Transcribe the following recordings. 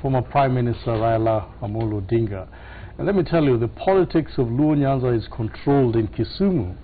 former Prime Minister Raila Amolo Odinga. And let me tell you, the politics of Luo Nyanza is controlled in Kisumu.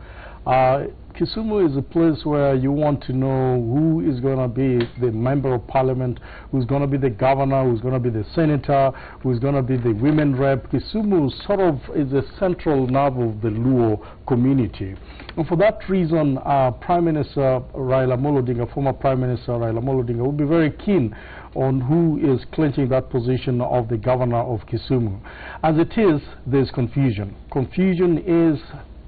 Uh, Kisumu is a place where you want to know who is going to be the member of parliament, who's going to be the governor, who's going to be the senator, who's going to be the women rep. Kisumu sort of is a central nerve of the Luo community. And for that reason, uh, Prime Minister Raila Amolo Odinga, former Prime Minister Raila Amolo Odinga, will be very keen on who is clinching that position of the governor of Kisumu. As it is, there's confusion. Confusion is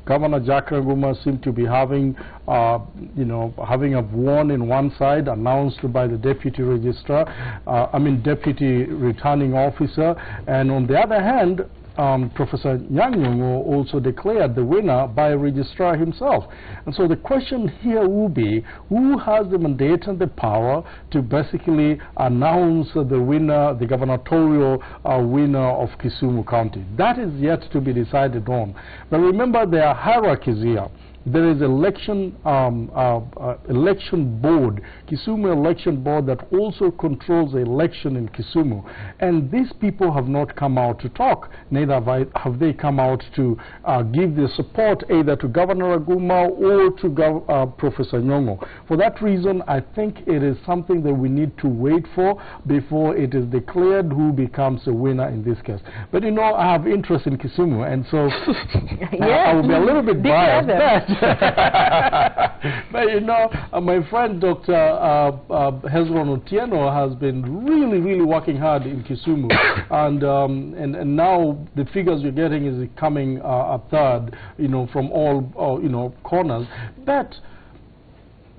Governor Jack Ranguma seemed to be having, uh, you know, having a warn in one side announced by the deputy registrar, uh, I mean deputy returning officer, and on the other hand, um, Professor Nyang' also declared the winner by registrar himself. And so the question here will be, who has the mandate and the power to basically announce the winner, the gubernatorial uh, winner of Kisumu County? That is yet to be decided on. But remember, there are hierarchies here there is election um, uh, uh, election board, Kisumu election board that also controls the election in Kisumu. And these people have not come out to talk, neither have, I, have they come out to uh, give their support either to Governor Ranguma or to Gov uh, Professor Nyong'o. For that reason, I think it is something that we need to wait for before it is declared who becomes the winner in this case. But you know, I have interest in Kisumu, and so yes. I will be a little bit biased. but you know, uh, my friend Dr. Uh, uh, Hezron Otieno has been really, really working hard in Kisumu, and, um, and and now the figures you're getting is coming uh, a third, you know, from all uh, you know corners. But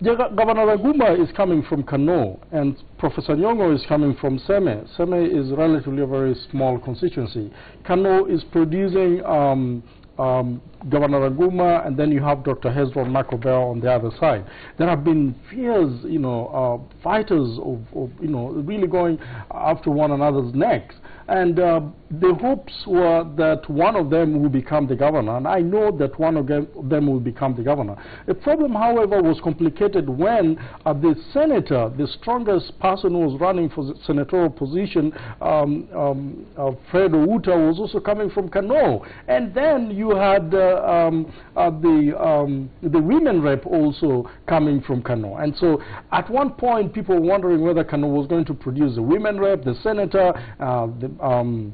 Governor Ranguma is coming from Kano, and Professor Nyong'o is coming from Seme. Seme is relatively a very small constituency. Kano is producing. Um, um, Governor Ranguma, and then you have Dr. Hezron Makobel on the other side. There have been fierce, you know, uh, fighters of, of, you know, really going after one another's necks. And uh, the hopes were that one of them will become the governor, and I know that one of them will become the governor. The problem, however, was complicated when uh, the senator, the strongest person who was running for the senatorial position, um, um, uh, Fred Outa, was also coming from Kano. And then you had uh, um, uh, the, um, the women rep also coming from Kano. And so at one point, people were wondering whether Kano was going to produce the women rep, the senator, uh, the um,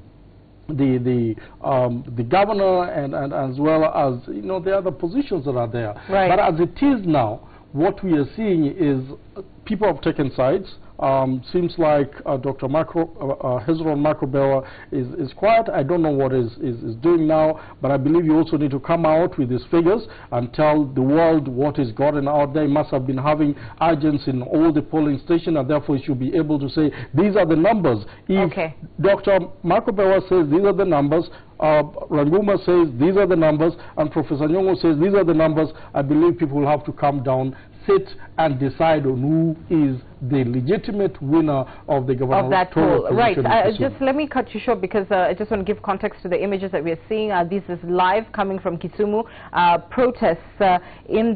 the the um, the governor and, and as well as you know the other positions that are there. Right. But as it is now, what we are seeing is people have taken sides. Um, seems like uh, Dr. Marco, uh, uh, Hezron McObewa is, is quiet. I don't know what is, is, is doing now, but I believe you also need to come out with these figures and tell the world what is gotten out there. He must have been having agents in all the polling stations, and therefore you should be able to say, these are the numbers. If okay. Dr. McObewa says these are the numbers, uh, Ranguma says these are the numbers, and Professor Nyong'o says these are the numbers, I believe people will have to come down, sit and decide on who is the legitimate winner of the government of that poll. Right. Uh, just let me cut you short because uh, I just want to give context to the images that we are seeing. Uh, this is live coming from Kisumu. Uh, protests uh, in